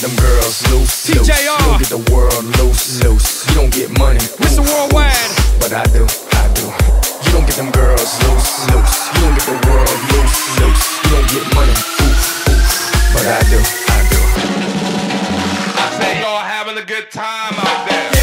get them girls loose, loose. You don't get the world loose, loose. You don't get money, Mr. oof, Worldwide. oof. But I do, I do. You don't get them girls loose, loose. You don't get the world loose, loose. You don't get money, oof, oof. But I do, I do. I think y'all having a good time. out there.